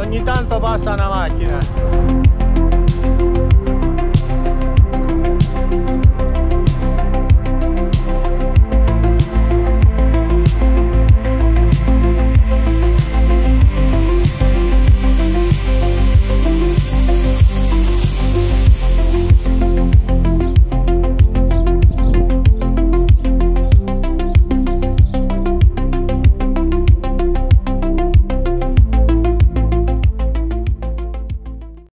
ogni tanto passa una macchina.